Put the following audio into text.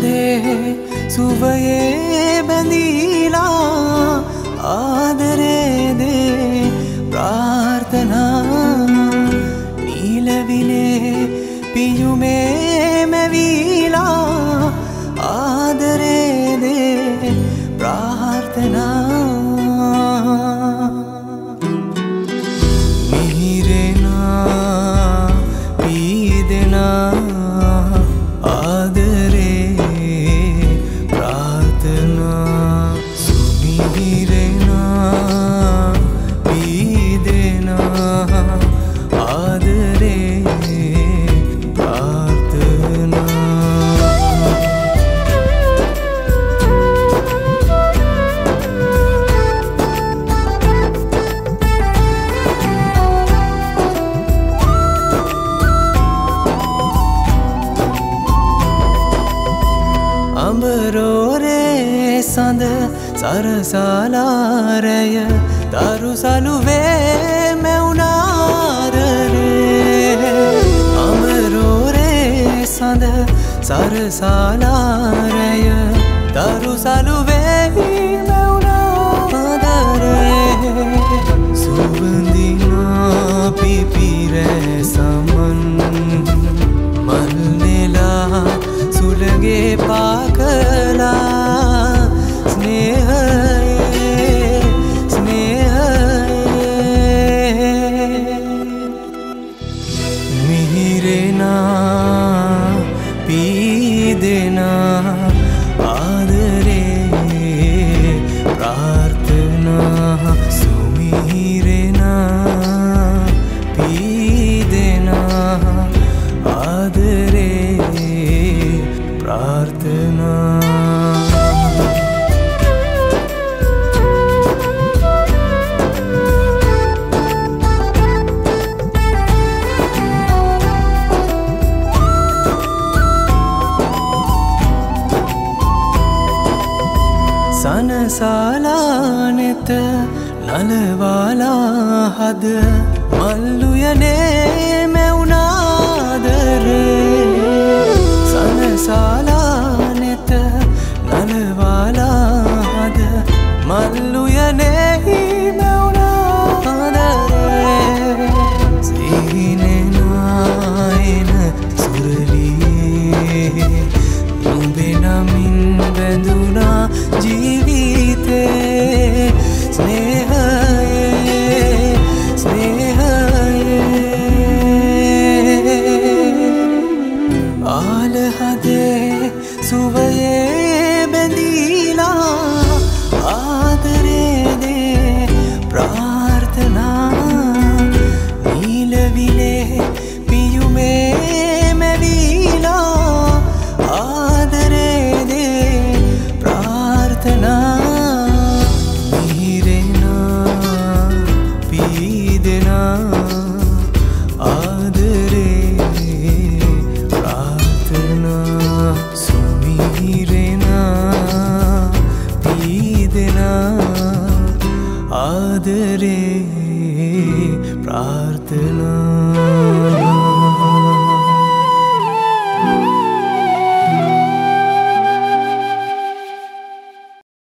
හදේ සුවයේ බැඳීලා ආදරේදේ ප්‍රාර්ථනා නීලවිලේ පියුමේ මැවීලා ආදරේදේ ප්‍රාර්ථනා සඳ සරසාලාරය. දරුසලුවේ මැවුනාදරේ අඹරෝරේ සඳ සරසාලාරය. දරුසලුවේ මැවුනාදරේ සුවඳිනා පිපිරෑ සමන්. මල්නෙලා සුළගේ සනසාලානෙත නලවාලා හද මල්ලුයනේ මැවුනාදරේ. සනසාලානෙත පියුමේ මැවිලා ආදරේදේ ප්‍රාර්ථනා මිහිරෙනා පීදෙනා ආදරේ ප්‍රාර්ථනා සුමිහිරෙනා පීදෙනා ආදරේ ප්‍රාර්ථනා